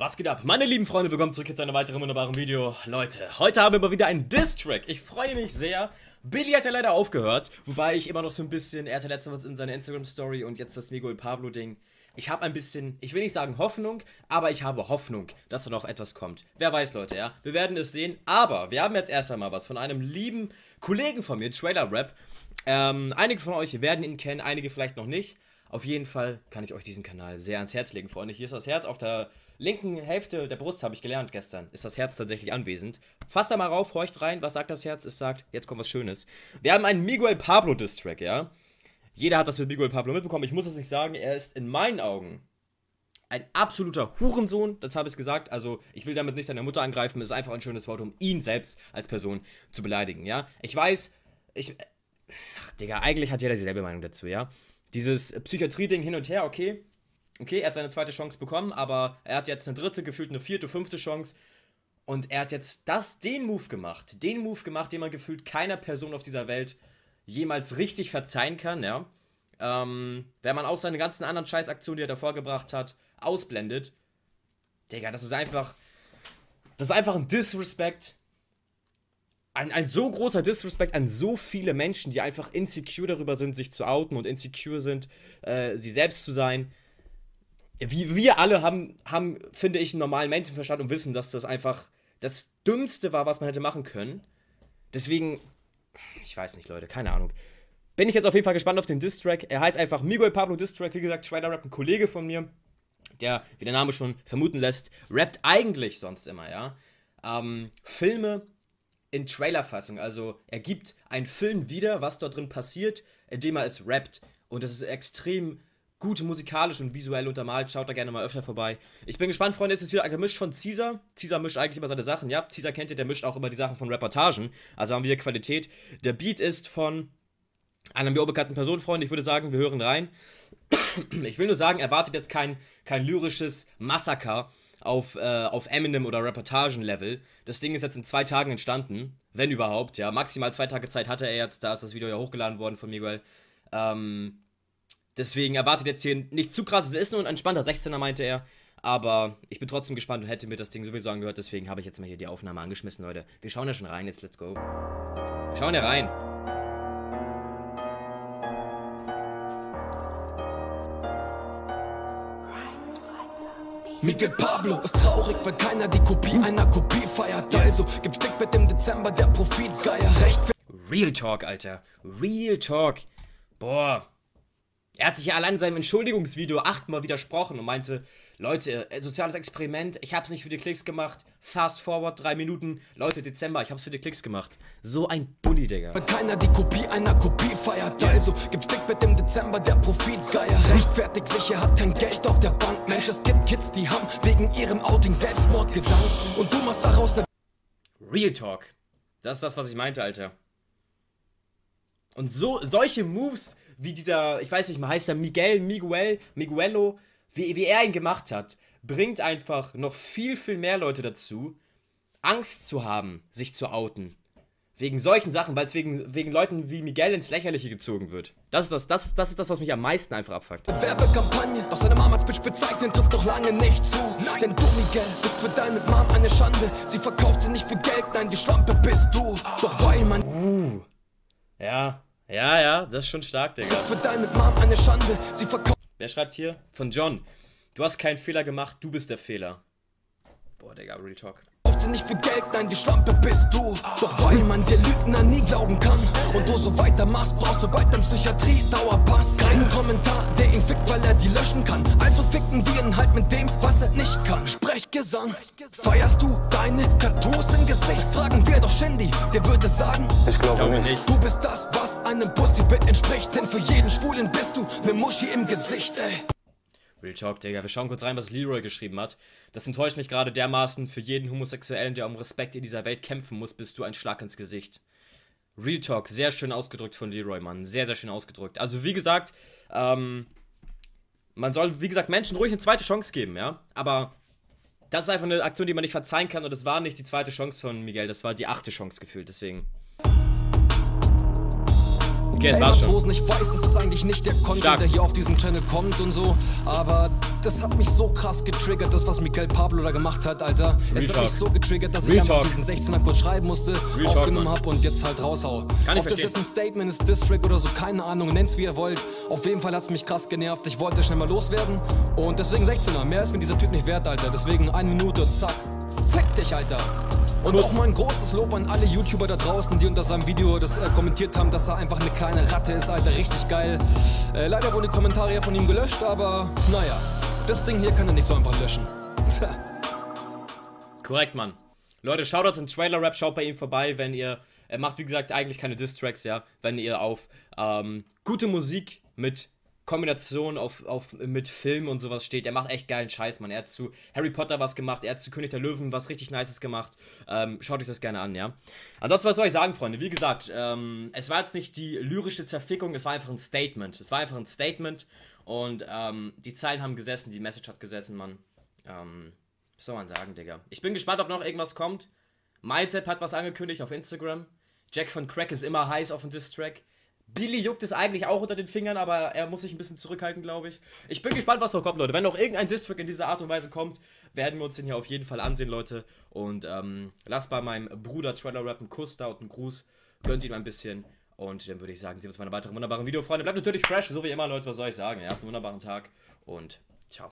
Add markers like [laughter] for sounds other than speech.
Was geht ab? Meine lieben Freunde, willkommen zurück zu einem weiteren wunderbaren Video. Leute, heute haben wir mal wieder einen Diss-Track. Ich freue mich sehr. Billy hat ja leider aufgehört, wobei ich immer noch so ein bisschen, er hatte letztens was in seiner Instagram-Story und jetzt das Miguel Pablo-Ding. Ich habe ein bisschen, ich will nicht sagen Hoffnung, aber ich habe Hoffnung, dass da noch etwas kommt. Wer weiß, Leute, ja? Wir werden es sehen, aber wir haben jetzt erst einmal was von einem lieben Kollegen von mir, Trailer Rap. Ähm, einige von euch werden ihn kennen, einige vielleicht noch nicht. Auf jeden Fall kann ich euch diesen Kanal sehr ans Herz legen, Freunde. Hier ist das Herz auf der linken Hälfte der Brust, habe ich gelernt gestern. Ist das Herz tatsächlich anwesend. Fasst da mal rauf, horcht rein. Was sagt das Herz? Es sagt, jetzt kommt was Schönes. Wir haben einen Miguel Pablo Distrack, ja? Jeder hat das mit Miguel Pablo mitbekommen. Ich muss es nicht sagen. Er ist in meinen Augen ein absoluter Hurensohn, das habe ich gesagt. Also, ich will damit nicht seine Mutter angreifen, ist einfach ein schönes Wort, um ihn selbst als Person zu beleidigen, ja? Ich weiß, ich. Ach, Digga, eigentlich hat jeder dieselbe Meinung dazu, ja? Dieses Psychiatrie-Ding hin und her, okay. Okay, er hat seine zweite Chance bekommen, aber er hat jetzt eine dritte, gefühlt eine vierte, fünfte Chance. Und er hat jetzt das, den Move gemacht. Den Move gemacht, den man gefühlt keiner Person auf dieser Welt jemals richtig verzeihen kann, ja. Ähm, wenn man auch seine ganzen anderen Scheißaktionen, die er davor gebracht hat, ausblendet. Digga, das ist einfach. Das ist einfach ein Disrespect ein, ein so großer Disrespect an so viele Menschen, die einfach insecure darüber sind, sich zu outen und insecure sind, äh, sie selbst zu sein. Wie, wir alle haben, haben, finde ich, einen normalen Menschenverstand und wissen, dass das einfach das Dümmste war, was man hätte machen können. Deswegen, ich weiß nicht, Leute, keine Ahnung. Bin ich jetzt auf jeden Fall gespannt auf den Distrack. Er heißt einfach Miguel Pablo Distrack. Wie gesagt, Schweider Rap, ein Kollege von mir, der, wie der Name schon vermuten lässt, rappt eigentlich sonst immer, ja. Ähm, Filme in Trailerfassung. Also er gibt einen Film wieder, was dort drin passiert, indem er es rappt. Und das ist extrem gut musikalisch und visuell untermalt. Schaut da gerne mal öfter vorbei. Ich bin gespannt, Freunde. Jetzt ist wieder gemischt von Caesar. Caesar mischt eigentlich immer seine Sachen. Ja, Caesar kennt ihr, der mischt auch immer die Sachen von Reportagen. Also haben wir Qualität. Der Beat ist von einer mir unbekannten Person, Freunde. Ich würde sagen, wir hören rein. Ich will nur sagen, erwartet jetzt kein, kein lyrisches Massaker auf, äh, auf Eminem oder Reportagen-Level. Das Ding ist jetzt in zwei Tagen entstanden, wenn überhaupt, ja. Maximal zwei Tage Zeit hatte er jetzt, da ist das Video ja hochgeladen worden von Miguel. Ähm, deswegen erwartet jetzt hier nicht zu krass, es ist nur ein entspannter 16er, meinte er. Aber ich bin trotzdem gespannt und hätte mir das Ding sowieso angehört, deswegen habe ich jetzt mal hier die Aufnahme angeschmissen, Leute. Wir schauen ja schon rein, jetzt let's go. Wir schauen ja rein. Miguel Pablo ist traurig, weil keiner die Kopie einer Kopie feiert. Also gibt's dick mit dem Dezember der Profitgeier. Recht Real Talk, Alter. Real Talk. Boah. Er hat sich ja allein in seinem Entschuldigungsvideo achtmal widersprochen und meinte, Leute, äh, soziales Experiment, ich hab's nicht für die Klicks gemacht. Fast forward, drei Minuten. Leute, Dezember, ich hab's für die Klicks gemacht. So ein Bully, Digga. Wenn keiner die Kopie einer Kopie feiert, yeah. also gibt's dick mit dem Dezember der Profitgeier. Rechtfertigt sich, er hat kein Geld auf der Bank. Mensch, es gibt Kids, die haben wegen ihrem Outing Selbstmordgedanken. Und du machst daraus ne Real Talk. Das ist das, was ich meinte, Alter. Und so, solche Moves wie dieser, ich weiß nicht mal, heißt er Miguel, Miguel, Miguelo, wie, wie er ihn gemacht hat, bringt einfach noch viel, viel mehr Leute dazu, Angst zu haben, sich zu outen. Wegen solchen Sachen, weil es wegen, wegen Leuten wie Miguel ins Lächerliche gezogen wird. Das ist das, das, das ist das, was mich am meisten einfach abfuckt. Werbekampagne, doch seine Mama als Bitch bezeichnen trifft doch lange nicht zu. Nein. Denn du, Miguel, bist für deine Mom eine Schande. Sie verkauft sie nicht für Geld, nein, die Schlampe bist du. Doch weil man. Uh. Ja, ja, ja, das ist schon stark, Digga. Ist für deine Mom eine Schande. Sie verkauft. Wer schreibt hier? Von John. Du hast keinen Fehler gemacht, du bist der Fehler. Boah, Digga, Real Talk. Oft nicht für Geld, nein, die Schlampe bist du. Doch weil man dir Lügner nie glauben kann und du so weitermachst, brauchst du bald im Psychiatrie-Dauerpass. Kein Kommentar, der ihn fickt, weil er die löschen kann. Also ficken wir ihn halt mit dem, was er nicht kann. Sprechgesang, feierst du deine Tattoos im Gesicht? Fragen wir doch Shindy, der würde sagen, ich glaube nicht. Du bist das, was einem Pussy-Bit entspricht, denn für jeden Schwulen bist du ne Muschi im Gesicht, ey. Real Talk, Digga. Wir schauen kurz rein, was Leroy geschrieben hat. Das enttäuscht mich gerade dermaßen. Für jeden Homosexuellen, der um Respekt in dieser Welt kämpfen muss, bist du ein Schlag ins Gesicht. Real Talk, sehr schön ausgedrückt von Leroy, Mann. Sehr, sehr schön ausgedrückt. Also, wie gesagt, ähm, man soll, wie gesagt, Menschen ruhig eine zweite Chance geben, ja. Aber das ist einfach eine Aktion, die man nicht verzeihen kann. Und das war nicht die zweite Chance von Miguel, das war die achte Chance gefühlt. Deswegen. Okay, es war's schon. Ich weiß, das ist eigentlich nicht der Content, Stark. der hier auf diesem Channel kommt und so, aber Das hat mich so krass getriggert, das was Miguel Pablo da gemacht hat, Alter. Es Real hat mich so getriggert, dass Real ich einfach diesen 16er kurz schreiben musste, Talk, aufgenommen habe und jetzt halt raushau. Kann ich Ob das jetzt ein Statement ist, Distrack oder so, keine Ahnung, nennt's wie ihr wollt. Auf jeden Fall hat's mich krass genervt. Ich wollte schnell mal loswerden und deswegen 16er. Mehr ist mir dieser Typ nicht wert, Alter. Deswegen eine Minute, zack. Fick dich, Alter. Und Kurz. auch mal ein großes Lob an alle YouTuber da draußen, die unter seinem Video das äh, kommentiert haben, dass er einfach eine kleine Ratte ist, Alter. Richtig geil. Äh, leider wurden die Kommentare ja von ihm gelöscht, aber naja. Das Ding hier kann er nicht so einfach löschen. [laughs] Korrekt, Mann. Leute, Shoutouts in Trailer Rap, schaut bei ihm vorbei, wenn ihr. Er macht, wie gesagt, eigentlich keine Diss-Tracks, ja. Wenn ihr auf ähm, gute Musik mit Kombination auf, auf, mit Film und sowas steht. Er macht echt geilen Scheiß, Mann. Er hat zu Harry Potter was gemacht, er hat zu König der Löwen was richtig Nices gemacht. Ähm, schaut euch das gerne an, ja. Ansonsten, was soll ich sagen, Freunde? Wie gesagt, ähm, es war jetzt nicht die lyrische Zerfickung, es war einfach ein Statement. Es war einfach ein Statement und ähm, die Zeilen haben gesessen, die Message hat gesessen, Mann. Ähm, was soll man sagen, Digga? Ich bin gespannt, ob noch irgendwas kommt. Mindset hat was angekündigt auf Instagram. Jack von Crack ist immer heiß auf den Diss-Track. Billy juckt es eigentlich auch unter den Fingern, aber er muss sich ein bisschen zurückhalten, glaube ich. Ich bin gespannt, was noch kommt, Leute. Wenn noch irgendein Diss-Track in dieser Art und Weise kommt, werden wir uns den hier auf jeden Fall ansehen, Leute. Und ähm, lasst bei meinem Bruder Trailer Rap einen Kuss da und einen Gruß. Gönnt ihm ein bisschen. Und dann würde ich sagen, sehen wir uns bei einem weiteren wunderbaren Video, Freunde. Bleibt natürlich fresh, so wie immer, Leute. Was soll ich sagen? Ja, einen wunderbaren Tag und ciao.